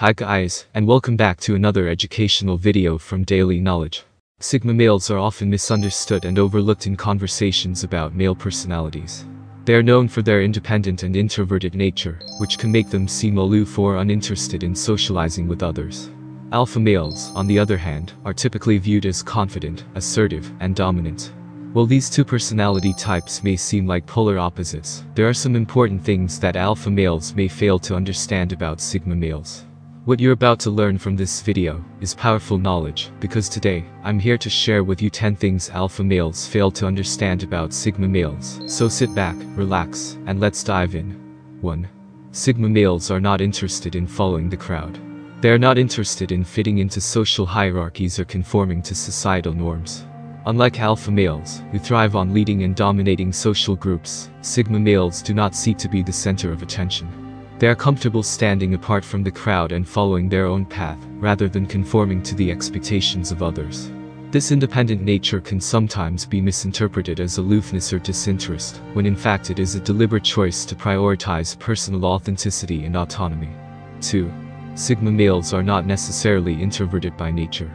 Hi guys, and welcome back to another educational video from Daily Knowledge. Sigma males are often misunderstood and overlooked in conversations about male personalities. They are known for their independent and introverted nature, which can make them seem aloof or uninterested in socializing with others. Alpha males, on the other hand, are typically viewed as confident, assertive, and dominant. While these two personality types may seem like polar opposites, there are some important things that alpha males may fail to understand about sigma males. What you're about to learn from this video is powerful knowledge because today, I'm here to share with you 10 things alpha males fail to understand about sigma males. So sit back, relax, and let's dive in. 1. Sigma males are not interested in following the crowd. They are not interested in fitting into social hierarchies or conforming to societal norms. Unlike alpha males, who thrive on leading and dominating social groups, sigma males do not seek to be the center of attention. They are comfortable standing apart from the crowd and following their own path, rather than conforming to the expectations of others. This independent nature can sometimes be misinterpreted as aloofness or disinterest, when in fact it is a deliberate choice to prioritize personal authenticity and autonomy. 2. Sigma males are not necessarily introverted by nature.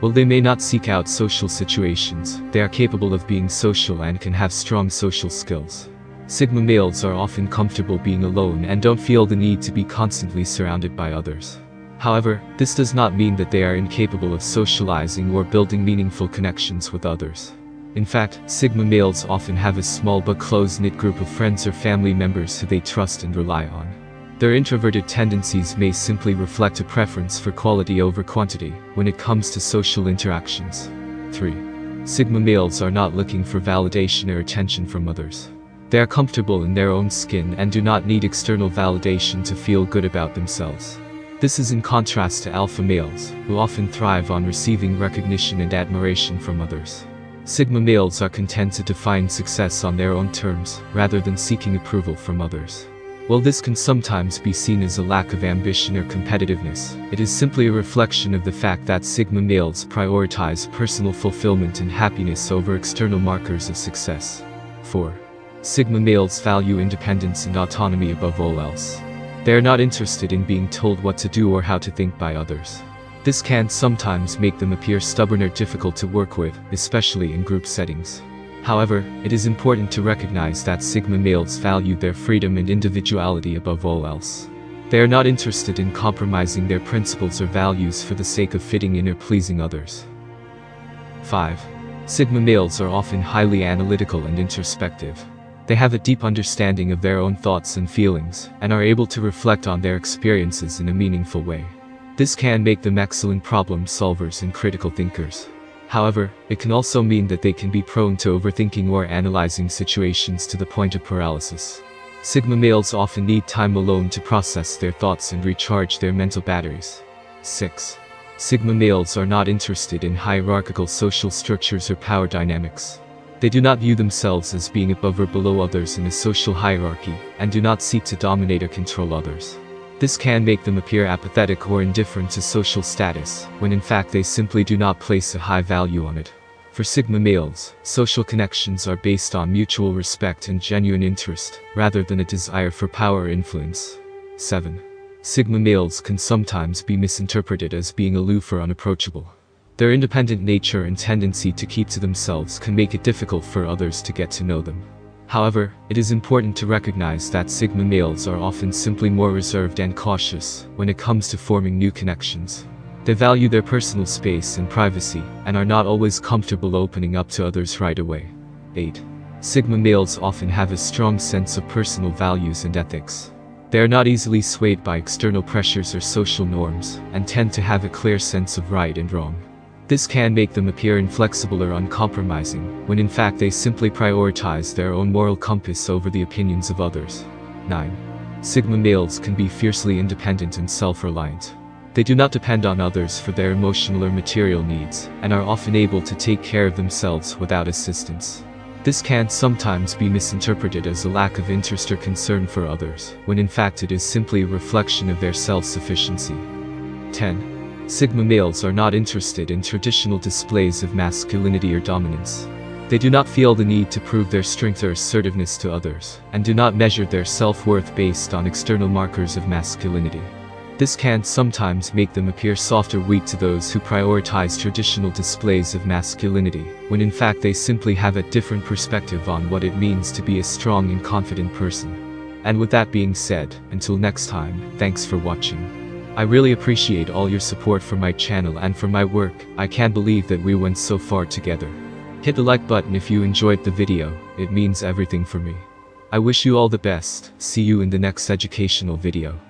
While they may not seek out social situations, they are capable of being social and can have strong social skills. Sigma males are often comfortable being alone and don't feel the need to be constantly surrounded by others. However, this does not mean that they are incapable of socializing or building meaningful connections with others. In fact, Sigma males often have a small but close-knit group of friends or family members who they trust and rely on. Their introverted tendencies may simply reflect a preference for quality over quantity when it comes to social interactions. 3. Sigma males are not looking for validation or attention from others. They are comfortable in their own skin and do not need external validation to feel good about themselves. This is in contrast to alpha males, who often thrive on receiving recognition and admiration from others. Sigma males are content to define success on their own terms, rather than seeking approval from others. While this can sometimes be seen as a lack of ambition or competitiveness, it is simply a reflection of the fact that Sigma males prioritize personal fulfillment and happiness over external markers of success. 4. Sigma males value independence and autonomy above all else. They are not interested in being told what to do or how to think by others. This can sometimes make them appear stubborn or difficult to work with, especially in group settings. However, it is important to recognize that Sigma males value their freedom and individuality above all else. They are not interested in compromising their principles or values for the sake of fitting in or pleasing others. 5. Sigma males are often highly analytical and introspective. They have a deep understanding of their own thoughts and feelings, and are able to reflect on their experiences in a meaningful way. This can make them excellent problem solvers and critical thinkers. However, it can also mean that they can be prone to overthinking or analyzing situations to the point of paralysis. Sigma males often need time alone to process their thoughts and recharge their mental batteries. 6. Sigma males are not interested in hierarchical social structures or power dynamics. They do not view themselves as being above or below others in a social hierarchy, and do not seek to dominate or control others. This can make them appear apathetic or indifferent to social status, when in fact they simply do not place a high value on it. For Sigma males, social connections are based on mutual respect and genuine interest, rather than a desire for power or influence. 7. Sigma males can sometimes be misinterpreted as being aloof or unapproachable. Their independent nature and tendency to keep to themselves can make it difficult for others to get to know them. However, it is important to recognize that Sigma males are often simply more reserved and cautious when it comes to forming new connections. They value their personal space and privacy, and are not always comfortable opening up to others right away. 8. Sigma males often have a strong sense of personal values and ethics. They are not easily swayed by external pressures or social norms, and tend to have a clear sense of right and wrong. This can make them appear inflexible or uncompromising, when in fact they simply prioritize their own moral compass over the opinions of others. 9. Sigma males can be fiercely independent and self-reliant. They do not depend on others for their emotional or material needs, and are often able to take care of themselves without assistance. This can sometimes be misinterpreted as a lack of interest or concern for others, when in fact it is simply a reflection of their self-sufficiency. 10. Sigma males are not interested in traditional displays of masculinity or dominance. They do not feel the need to prove their strength or assertiveness to others, and do not measure their self-worth based on external markers of masculinity. This can sometimes make them appear soft or weak to those who prioritize traditional displays of masculinity, when in fact they simply have a different perspective on what it means to be a strong and confident person. And with that being said, until next time, thanks for watching. I really appreciate all your support for my channel and for my work, I can't believe that we went so far together. Hit the like button if you enjoyed the video, it means everything for me. I wish you all the best, see you in the next educational video.